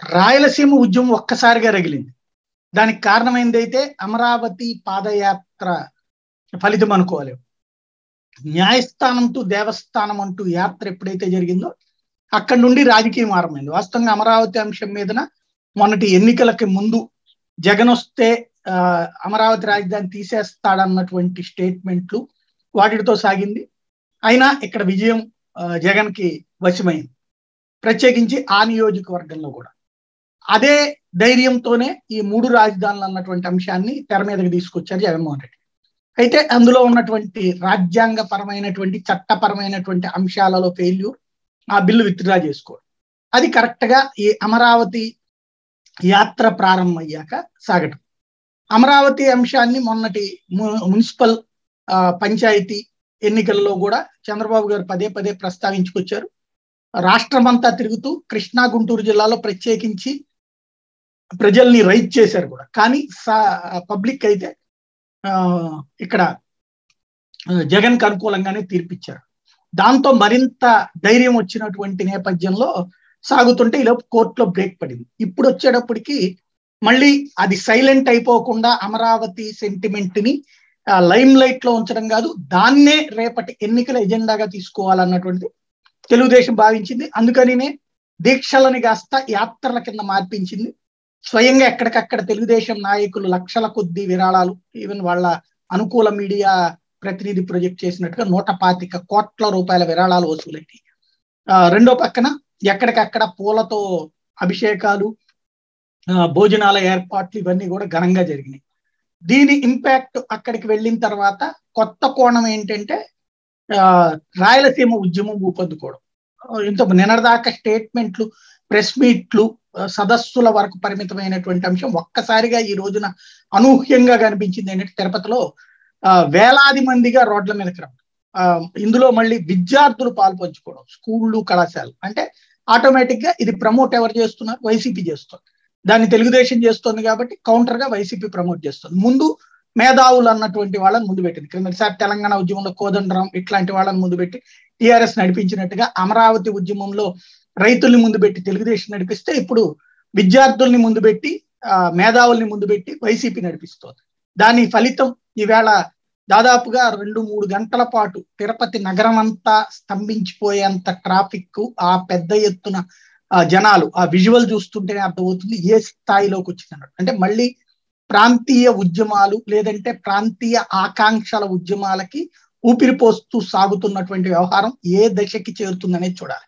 రాయలసీమ ఉద్యమం ఒక్కసారిగా రగిలింది. దానికి కారణమైందైతే అమరావతి పాదయాత్ర ఫలితం అనుకోవాలి న్యాయస్థానం టు దేవస్థానం అంటూ యాత్ర ఎప్పుడైతే జరిగిందో అక్కడి నుండి రాజకీయం ఆరంభమైంది. వాస్తవంగా అమరావతి అంశం మీదన మొన్నటి ఎన్నికలకి ముందు జగన్ వస్తే ఆ, అమరావతి రాజధాని తీసేస్తాడన్నటువంటి స్టేట్మెంట్లు వాటితో సాగింది. అయినా ఇక్కడ విజయం జగన్కి జగన్కి వశమైంది. ప్రత్యేకించి ఆ నియోజకవర్గంలో కూడా. అదే ధైర్యంతోనే ఈ మూడు రాజధానులు అన్నటువంటి అంశాన్ని తెర మీదకి తీసుకొచ్చారు జగన్మోహన్ రెడ్డి. అయితే అందులో ఉన్నటువంటి రాజ్యాంగపరమైనటువంటి చట్టపరమైనటువంటి అంశాలలో ఫెయిల్యూర్ ఆ బిల్లు విత్డ్రా చేసుకోవడం. అది కరెక్ట్గా ఈ అమరావతి యాత్ర ప్రారంభమయ్యాక సాగటం. అమరావతి అంశాన్ని మొన్నటి ము- మున్సిపల్ పంచాయతీ ఎన్నికల్లో కూడా చంద్రబాబు గారు పదే పదే ప్రస్తావించుకొచ్చారు. రాష్ట్రమంతా తిరుగుతూ కృష్ణా గుంటూరు జిల్లాలో ప్రత్యేకించి ప్రజల్ని రైట్ చేశారు కూడా. కానీ పబ్లిక్ అయితే ఆ, ఇక్కడ జగన్కు అనుకూలంగానే తీర్పిచ్చారు. దాంతో మరింత ధైర్యం వచ్చినటువంటి నేపథ్యంలో సాగుతుంటే ఈలోపు కోర్టులో బ్రేక్ పడింది. ఇప్పుడు వచ్చేటప్పటికి మళ్ళీ అది సైలెంట్ అయిపోకుండా అమరావతి సెంటిమెంట్ని లైమ్ లైట్లో ఉంచడం కాదు దాన్నే రేపటి ఎన్నికల ఎజెండాగా తీసుకోవాలన్నటువంటిది తెలుగుదేశం భావించింది. అందుకనినే దీక్షలని కాస్త యాత్రల కింద మార్పించింది. స్వయంగా ఎక్కడికక్కడ తెలుగుదేశం నాయకులు లక్షల కొద్ది విరాళాలు ఈవెన్ వాళ్ళ అనుకూల మీడియా ప్రతినిధి ప్రొజెక్ట్ చేసినట్టుగా నూట పాతిక కోట్ల రూపాయల విరాళాలు వసూలైనాయి. రెండో పక్కన ఎక్కడికక్కడ పూలతో అభిషేకాలు భోజనాల ఏర్పాట్లు ఇవన్నీ కూడా ఘనంగా జరిగినాయి. దీని ఇంపాక్ట్ అక్కడికి వెళ్ళిన తర్వాత కొత్త కోణం ఏంటంటే రాయలసీమ ఉద్యమం ఊపందుకోవడం. ఇంత నిన్నటిదాకా స్టేట్మెంట్లు ప్రెస్ మీట్లు సదస్సుల వరకు పరిమితమైనటువంటి అంశం ఒక్కసారిగా ఈ రోజున అనూహ్యంగా కనిపించింది ఏంటంటే తిరుపతిలో వేలాది మందిగా రోడ్ల మీద రావడం ఇందులో మళ్ళీ విద్యార్థులు పాల్పంచుకోవడం స్కూళ్ళు కళాశాలలు. అంటే ఆటోమేటిక్గా ఇది ప్రమోట్ ఎవరు చేస్తున్నారు? వైసీపీ చేస్తుంది. దాన్ని తెలుగుదేశం చేస్తుంది కాబట్టి కౌంటర్గా వైసీపీ ప్రమోట్ చేస్తుంది. ముందు మేధావులు అన్నటువంటి వాళ్ళని ముందు పెట్టింది. క్రిందటిసారి తెలంగాణ ఉద్యమంలో కోదండరాం ఇట్లాంటి వాళ్ళని ముందు పెట్టి టిఆర్ఎస్ నడిపించినట్టుగా అమరావతి ఉద్యమంలో రైతుల్ని ముందు పెట్టి తెలుగుదేశం నడిపిస్తే ఇప్పుడు విద్యార్థుల్ని ముందు పెట్టి మేధావుల్ని ముందు పెట్టి వైసీపీ నడిపిస్తోంది. దాని ఫలితం ఈవేళ దాదాపుగా రెండు మూడు గంటల పాటు తిరుపతి నగరం అంతా స్తంభించిపోయేంత ట్రాఫిక్ ఆ పెద్ద ఎత్తున జనాలు ఆ విజువల్ చూస్తుంటేనే అర్థమవుతుంది ఏ స్థాయిలోకి వచ్చిందన్నట్టు. అంటే మళ్ళీ ప్రాంతీయ ఉద్యమాలు లేదంటే ప్రాంతీయ ఆకాంక్షల ఉద్యమాలకి ఊపిరిపోస్తూ సాగుతున్నటువంటి వ్యవహారం ఏ దశకి చేరుతుందనేది చూడాలి.